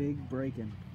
big break-in.